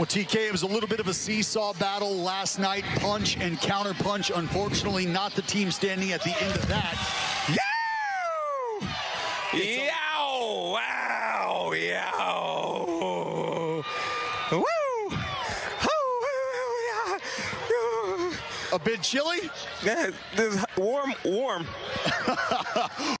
Well, TK, it was a little bit of a seesaw battle last night. Punch and counter punch. Unfortunately, not the team standing at the end of that. Yeah! Yow! Wow! Yow! Woo! A bit chilly? Yeah, this warm, warm.